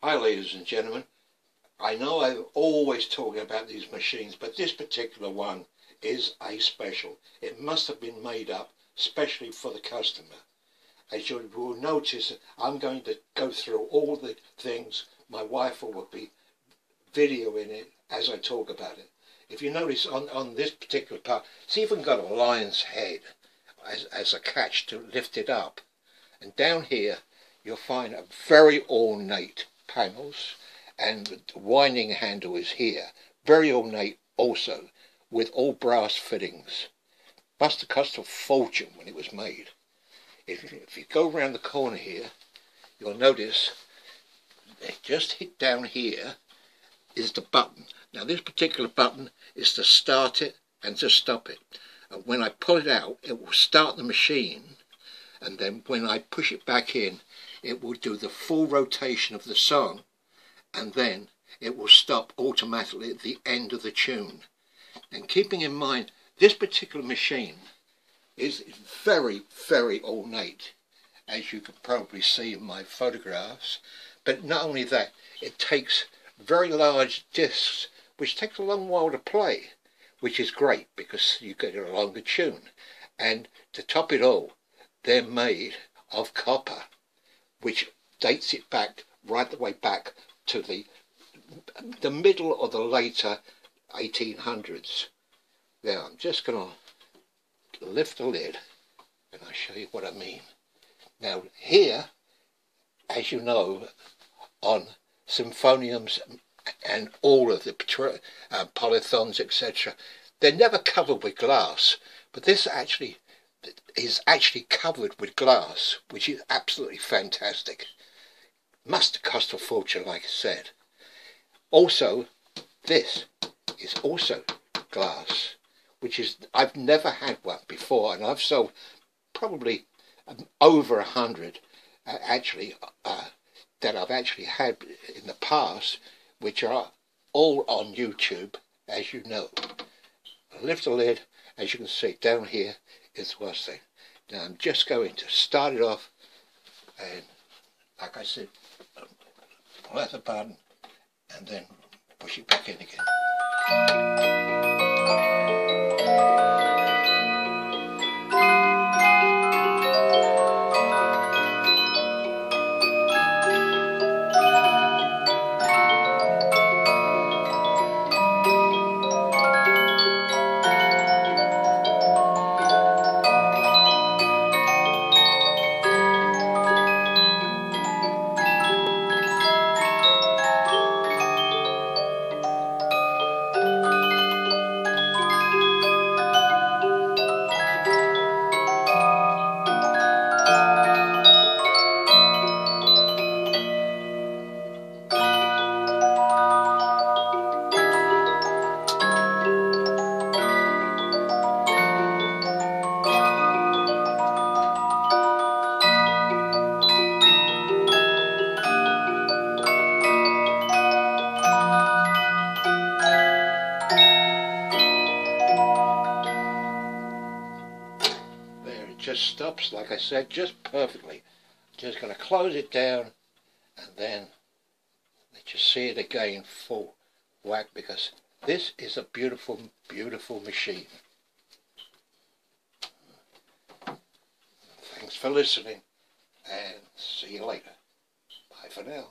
Hi ladies and gentlemen. I know I'm always talking about these machines, but this particular one is a special. It must have been made up specially for the customer. As you will notice, I'm going to go through all the things. My wife will be videoing it as I talk about it. If you notice on, on this particular part, it's even got a lion's head as, as a catch to lift it up. And down here, you'll find a very ornate panels and the winding handle is here. Very ornate also, with all brass fittings. Must have cost a fortune when it was made. If, if you go around the corner here, you'll notice just hit down here is the button. Now this particular button is to start it and to stop it. And when I pull it out, it will start the machine. And then when I push it back in, it will do the full rotation of the song and then it will stop automatically at the end of the tune. And keeping in mind, this particular machine is very, very ornate, as you can probably see in my photographs. But not only that, it takes very large discs, which takes a long while to play, which is great because you get a longer tune. And to top it all, they're made of copper, which dates it back right the way back to the the middle or the later 1800s. Now I'm just going to lift the lid and I'll show you what I mean. Now here, as you know, on Symphonions and all of the uh, polyphons, etc., they're never covered with glass, but this actually is actually covered with glass, which is absolutely fantastic. Must have cost a fortune, like I said. Also, this is also glass, which is, I've never had one before, and I've sold probably um, over a hundred, uh, actually, uh, that I've actually had in the past, which are all on YouTube, as you know. Lift the lid, as you can see down here is the worst thing. Now I'm just going to start it off, and like I said, press the button and then push it back in again. Just stops, like I said, just perfectly. Just going to close it down and then let you see it again full whack because this is a beautiful, beautiful machine. Thanks for listening and see you later. Bye for now.